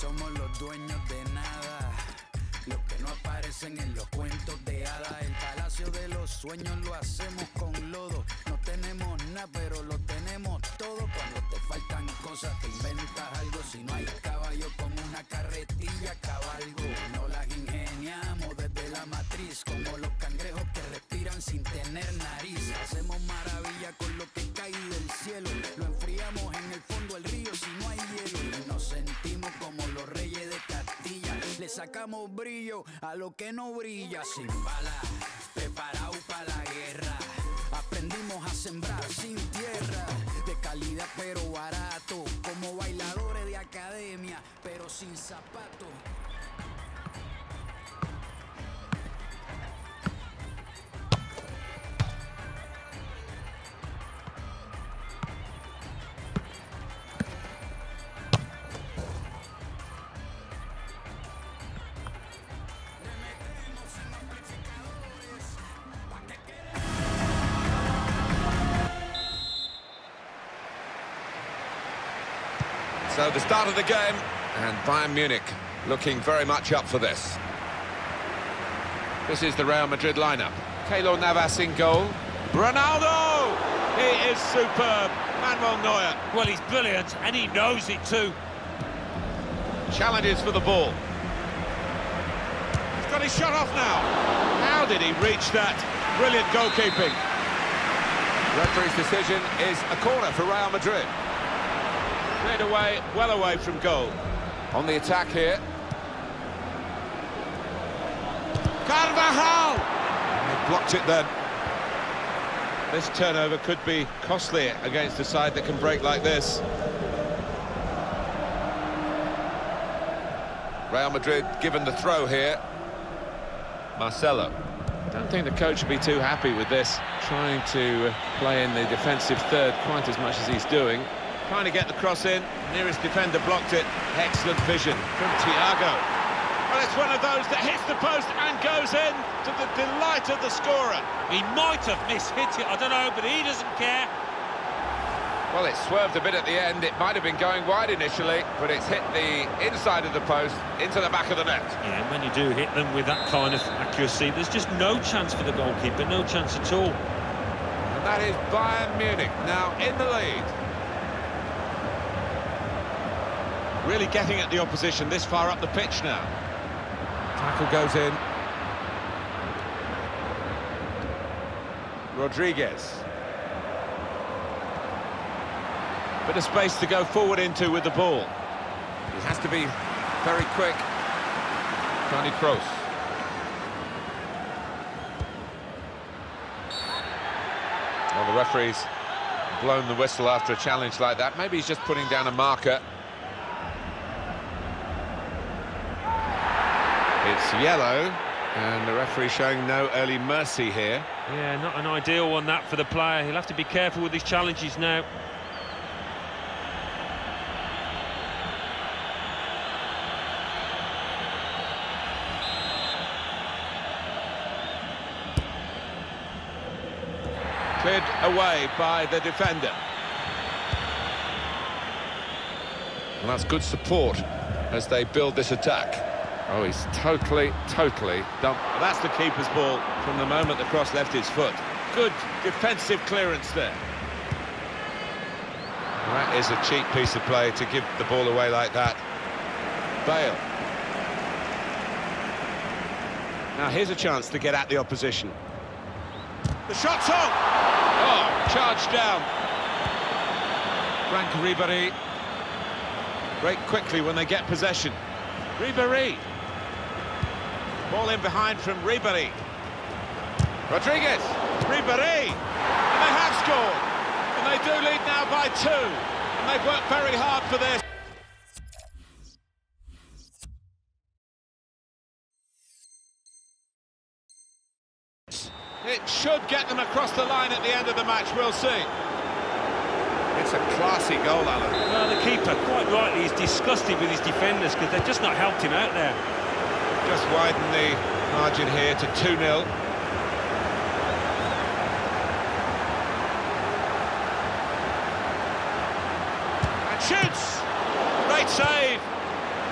Somos los dueños de nada. Los que no aparecen en los cuentos de hadas. El palacio de los sueños lo hacemos con lodo. No tenemos nada, pero lo tenemos todo. Cuando te faltan cosas, te inventas algo. Si no hay caballo con una carretilla, cabalgo. No las ingeniamos desde la matriz. Como los cangrejos que respiran sin tener nariz. Hacemos maravilla con lo que cae del cielo. Lo enfriamos en el fondo del río si sacamos brillo a lo que no brilla. Sin bala, preparado para la guerra. Aprendimos a sembrar sin tierra. De calidad pero barato. Como bailadores de academia, pero sin zapatos. So the start of the game, and Bayern Munich looking very much up for this. This is the Real Madrid lineup. Keylor Navas in goal. Ronaldo! He is superb. Manuel Neuer Well, he's brilliant, and he knows it too. challenges for the ball. He's got his shot off now. How did he reach that? Brilliant goalkeeping. Referee's decision is a corner for Real Madrid. Cleared away, well away from goal. On the attack here. Carvajal! They blocked it then. This turnover could be costly against a side that can break like this. Real Madrid given the throw here. Marcelo. Don't think the coach would be too happy with this. Trying to play in the defensive third quite as much as he's doing. Trying to get the cross in. Nearest defender blocked it. Excellent vision from Thiago. Well, it's one of those that hits the post and goes in to the delight of the scorer. He might have mishit it, I don't know, but he doesn't care. Well, it swerved a bit at the end. It might have been going wide initially, but it's hit the inside of the post into the back of the net. Yeah, and when you do hit them with that kind of accuracy, there's just no chance for the goalkeeper, no chance at all. And that is Bayern Munich now in the lead. Really getting at the opposition this far up the pitch now. Tackle goes in. Rodriguez. Bit of space to go forward into with the ball. He has to be very quick. Toni Kroos. Well, the referee's blown the whistle after a challenge like that. Maybe he's just putting down a marker. It's yellow, and the referee showing no early mercy here. Yeah, not an ideal one, that, for the player. He'll have to be careful with his challenges now. Cleared away by the defender. Well, that's good support as they build this attack. Oh, he's totally, totally done. Well, that's the keeper's ball from the moment the cross left his foot. Good defensive clearance there. That is a cheap piece of play to give the ball away like that. Bale. Now here's a chance to get at the opposition. The shot's on! Oh, charged down. Franck Ribéry. Break quickly when they get possession. Ribéry. Ball in behind from Ribéry. Rodriguez. Ribéry. And they have scored. And they do lead now by two. And they've worked very hard for this. It should get them across the line at the end of the match, we'll see. It's a classy goal, Alan. Well, the keeper, quite rightly, is disgusted with his defenders because they've just not helped him out there. Just widen the margin here to 2-0. And shoots! Great save!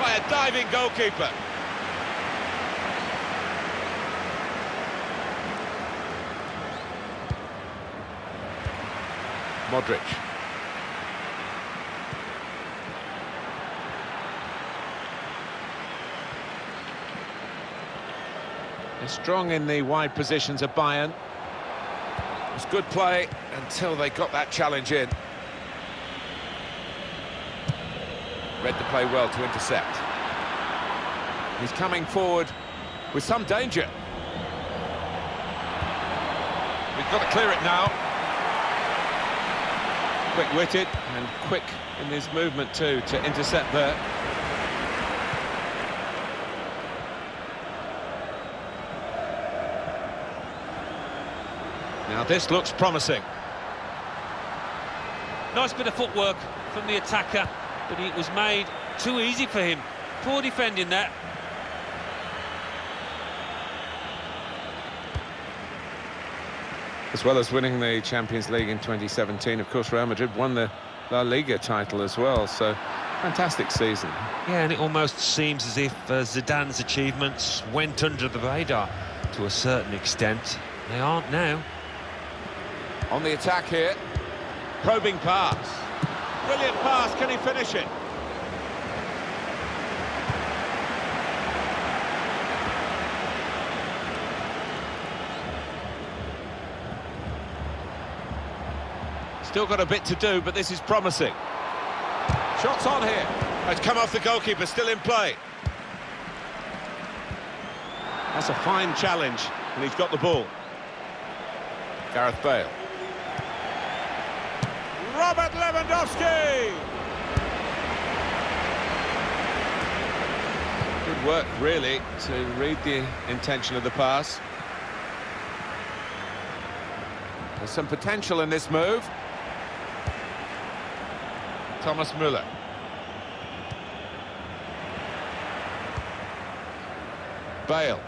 By a diving goalkeeper. Modric. They're strong in the wide positions of Bayern. It was good play until they got that challenge in. Read the play well to intercept. He's coming forward with some danger. We've got to clear it now. Quick-witted and quick in his movement too to intercept there. Now this looks promising. Nice bit of footwork from the attacker, but it was made too easy for him. Poor defending that. As well as winning the Champions League in 2017, of course, Real Madrid won the La Liga title as well, so fantastic season. Yeah, and it almost seems as if uh, Zidane's achievements went under the radar to a certain extent. They aren't now. On the attack here, probing pass. Brilliant pass, can he finish it? Still got a bit to do, but this is promising. Shots on here. It's come off the goalkeeper, still in play. That's a fine challenge, and he's got the ball. Gareth Bale. Robert Lewandowski! Good work, really, to read the intention of the pass. There's some potential in this move. Thomas Müller. Bale.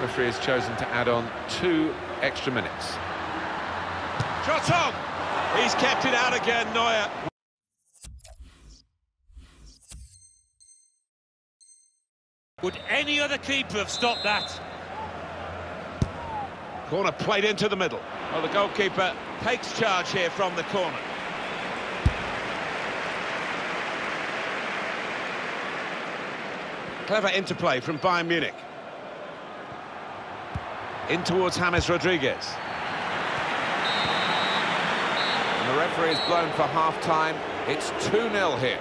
Referee has chosen to add on two extra minutes. Shot on! He's kept it out again, Neuer. Would any other keeper have stopped that? Corner played into the middle. Well, the goalkeeper takes charge here from the corner. Clever interplay from Bayern Munich. In towards James Rodriguez. And the referee is blown for half-time. It's 2-0 here.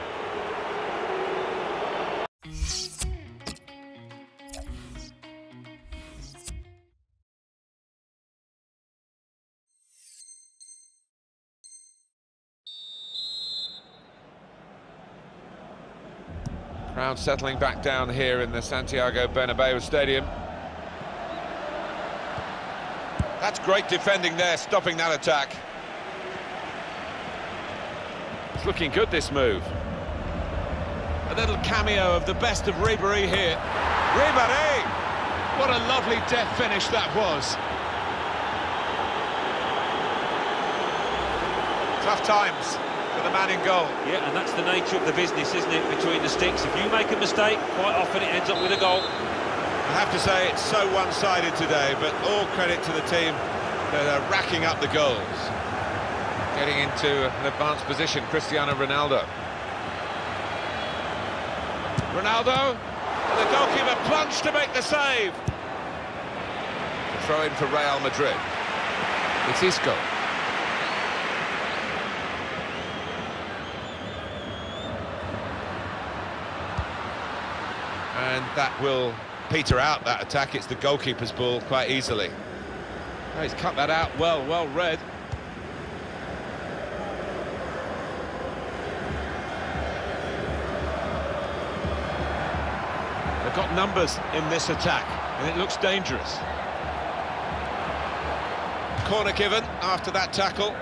Crowd settling back down here in the Santiago Bernabeu Stadium. That's great defending there, stopping that attack. It's looking good, this move. A little cameo of the best of Ribéry here. Ribéry! What a lovely death finish that was. Tough times for the man in goal. Yeah, and that's the nature of the business, isn't it, between the sticks. If you make a mistake, quite often it ends up with a goal. I have to say it's so one-sided today, but all credit to the team that uh, are racking up the goals. Getting into an advanced position, Cristiano Ronaldo. Ronaldo, and the goalkeeper plunged to make the save. Throw in for Real Madrid. It's Isco. And that will peter out that attack. It's the goalkeeper's ball quite easily. Oh, he's cut that out well, well read. Numbers in this attack, and it looks dangerous. Corner given after that tackle.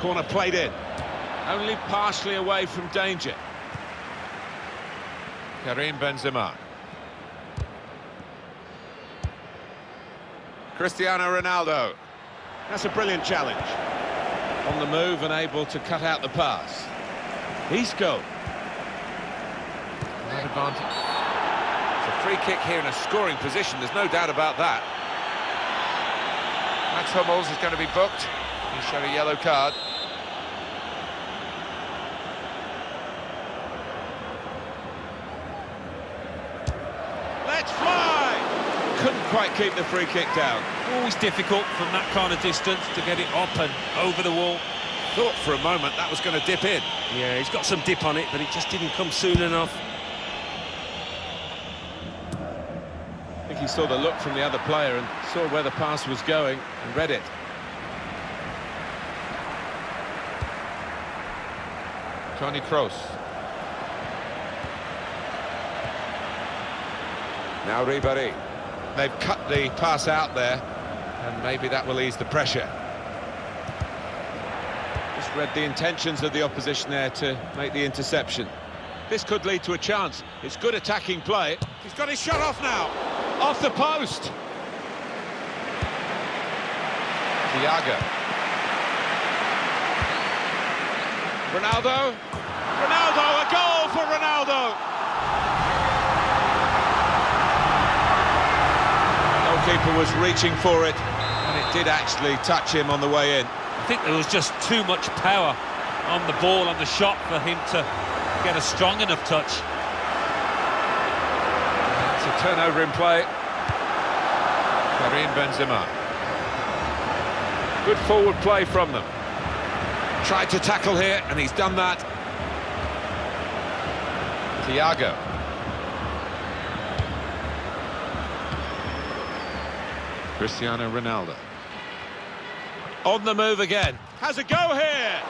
Corner played in. Only partially away from danger. Karim Benzema. Cristiano Ronaldo. That's a brilliant challenge. On the move and able to cut out the pass. Isco. Advantage. It's a free kick here in a scoring position, there's no doubt about that. Mats Hummels is going to be booked. He's shown a yellow card. Let's fly! Couldn't quite keep the free kick down. Always difficult from that kind of distance to get it up and over the wall. Thought for a moment that was going to dip in. Yeah, he's got some dip on it, but it just didn't come soon enough. I think he saw the look from the other player and saw where the pass was going and read it. Toni Kroos. Now Ribéry. They've cut the pass out there, and maybe that will ease the pressure. Just read the intentions of the opposition there to make the interception. This could lead to a chance. It's good attacking play. He's got his shot off now. Off the post. Thiago. Ronaldo. Ronaldo, a goal for Ronaldo. Goalkeeper was reaching for it, and it did actually touch him on the way in. I think there was just too much power on the ball, on the shot, for him to get a strong enough touch. Turnover in play. Karim Benzema. Good forward play from them. Tried to tackle here, and he's done that. Thiago. Cristiano Ronaldo. On the move again. Has a go here.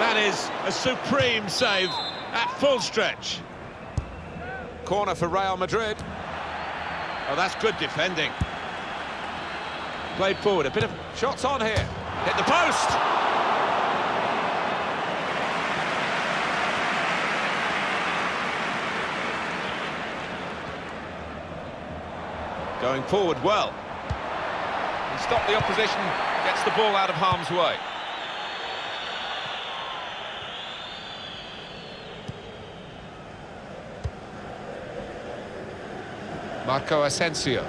That is a supreme save at full stretch. Corner for Real Madrid. Oh, that's good defending. Played forward, a bit of shots on here. Hit the post. Going forward well. And stop the opposition, gets the ball out of harm's way. Marco Asensio.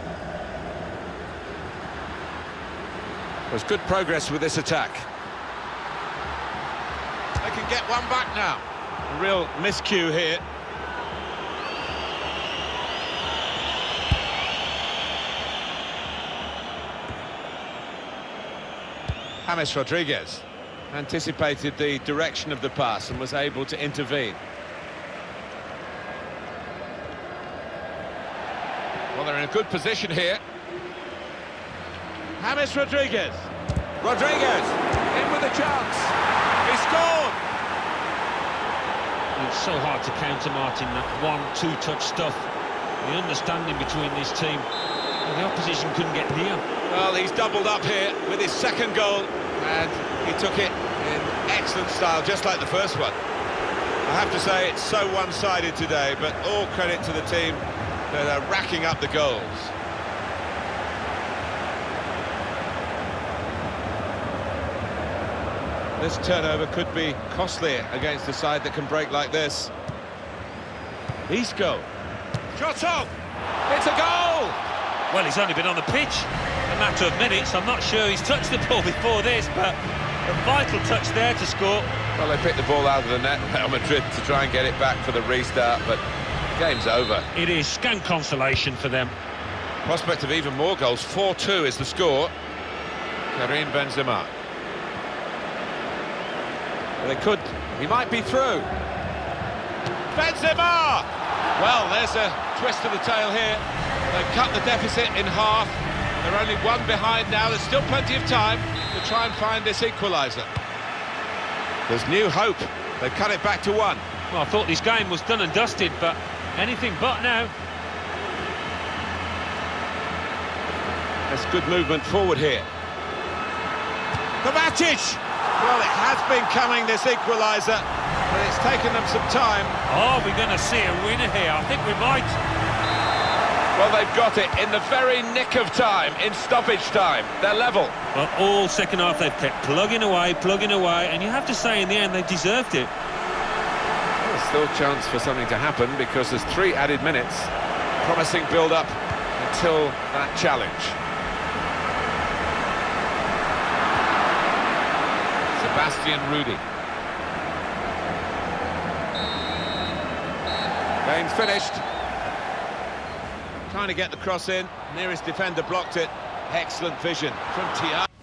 There's good progress with this attack. They can get one back now. A real miscue here. James Rodriguez anticipated the direction of the pass and was able to intervene. Well, they're in a good position here. James Rodriguez. Rodriguez in with a chance. He scored. It's so hard to counter, Martin, that one, two-touch stuff. The understanding between this team. Well, the opposition couldn't get near. Well, he's doubled up here with his second goal, and he took it in excellent style, just like the first one. I have to say, it's so one-sided today, but all credit to the team that are racking up the goals. This turnover could be costly against a side that can break like this. Isco. Shot on! It's a goal! Well, he's only been on the pitch a matter of minutes. I'm not sure he's touched the ball before this, but a vital touch there to score. Well, they picked the ball out of the net, Real Madrid, to try and get it back for the restart, but game's over. It is scant consolation for them. Prospect of even more goals. 4-2 is the score. Karim Benzema. They could. He might be through. Benzema! Well, there's a twist to the tail here. They've cut the deficit in half. They're only one behind now. There's still plenty of time to try and find this equaliser. There's new hope. They've cut it back to one. Well, I thought this game was done and dusted, but anything but now. That's good movement forward here. Kovacic! Well, it has been coming, this equaliser, but it's taken them some time. Oh, we're going to see a winner here. I think we might. Well, they've got it in the very nick of time, in stoppage time. They're level. Well, all second half they've kept plugging away, plugging away, and you have to say in the end they deserved it. There's still chance for something to happen because there's three added minutes. Promising build-up until that challenge. Sebastian Rudy. Game finished. Trying to get the cross in. Nearest defender blocked it. Excellent vision from Thiago.